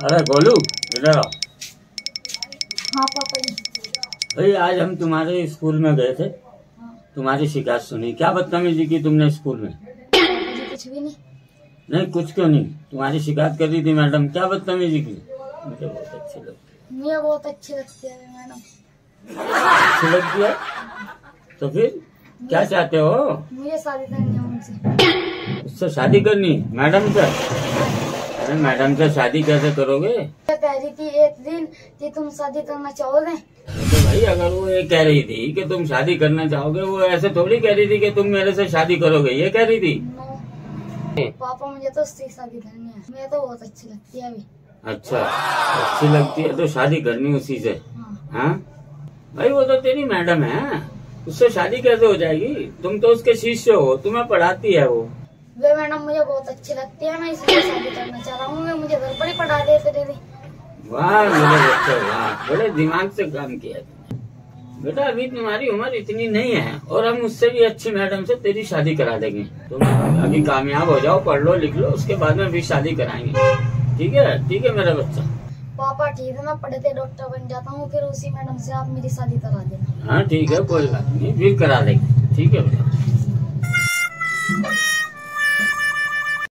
अरे गोलू इधर आओ। हाँ पापा भाई आज हम तुम्हारे स्कूल में गए थे। हाँ तुम्हारी शिकायत सुनी। क्या बदतमीजी की तुमने स्कूल में? कुछ भी नहीं। नहीं कुछ क्यों नहीं? तुम्हारी शिकायत कर रही थी मैडम। क्या बदतमीजी की? मुझे बहुत अच्छी लगती मुझे बहुत अच्छी लगती है मैडम। अच्छी लगती है? तो फिर क्या चाहते हो? मुझे शादी करनी है उनसे। उससे शादी करनी? मैडम से? अरे मैडम से शादी कैसे करोगे? कह रही थी एक दिन कि तुम शादी करना चाहोगे? तो भाई अगर वो ये कह रही थी कि तुम शादी करना चाहोगे वो ऐसे थोड़ी कह रही थी कि तुम मेरे से शादी करोगे ये कह रही थी? पापा मुझे तो उससे शादी करनी है। मुझे तो बहुत अच्छी लगती है अभी। अच्छा अच्छी लगती है तो शादी करनी उसी से। हाँ। हाँ? भाई वो तो तेरी मैडम है। उससे शादी कैसे हो जाएगी? तुम तो उसके शिष्य हो तुम्हें पढ़ाती है वो। वे मैडम मुझे बहुत अच्छी लगती है मैं इसलिए शादी करना चाह रहा हूँ। मुझे घर पर ही पढ़ा देते थे वाह मेरे बच्चे वाह। बड़े दिमाग से काम किया बेटा अभी तुम्हारी उम्र इतनी नहीं है और हम उससे भी अच्छी मैडम से तेरी शादी करा देंगे। तुम अभी कामयाब हो जाओ पढ़ लो लिख लो उसके बाद में भी शादी कराएँगे। ठीक है? ठीक है मेरा बच्चा? पापा ठीक है मैं पढ़ते डॉक्टर बन जाता हूँ फिर उसी मैडम से आप मेरी शादी करा देना। हाँ ठीक है कोई बात नहीं फिर करा देंगे। ठीक है बेटा?